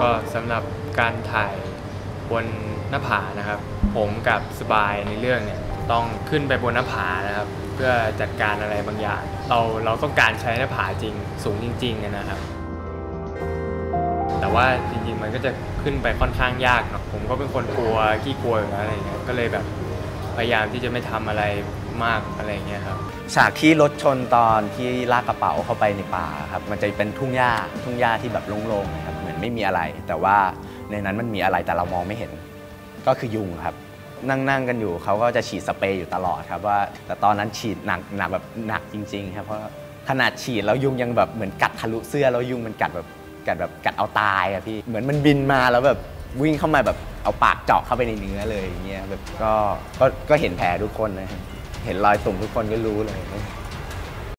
ก็สำหรับการถ่ายบนหน้าผานะครับ ผมกับสบายในเรื่องเนี่ยต้องขึ้นไปบนหน้าผานะครับ เพื่อจัดการอะไรบางอย่าง เราเราต้องการใช้หน้าผาจริงสูงจริงๆนะครับ แต่ว่าจริงๆมันก็จะขึ้นไปค่อนข้างยากเนาะผมก็เป็นคนกลัวขี้กลัวอยู่แล้วอะไรเงี้ยก็เลยแบบพยายามที่จะไม่ทำอะไร มากอะไรเงี้ยครับฉากที่รถชนตอนที่ลากกระเป๋าเข้าไปในป่าครับมันจะเป็นทุ่งหญ้าทุ่งหญ้าที่แบบโล่งๆนะครับเหมือนไม่มีอะไร แต่ว่าในนั้นมันมีอะไรแต่เรามองไม่เห็น ก็คือยุงครับ นั่งๆกันอยู่เขาก็จะฉีดสเปรย์อยู่ตลอดครับว่า แต่ตอนนั้นฉีดหนักหนักแบบหนักจริง ๆ ครับเพราะขนาดฉีดแล้วยุงยังแบบเหมือนกัดทะลุเสื้อแล้วยุงมันกัดแบบกัดแบบกัดเอาตายอะพี่เหมือนมันบินมาแล้วแบบวิ่งเข้ามาแบบเอาปากเจาะเข้าไปในเนื้อเลยอย่างเงี้ยแบบก็ก็ก็เห็นแผลทุกคนนะครับ เห็นรอยตุ่มทุกคนก็รู้เลย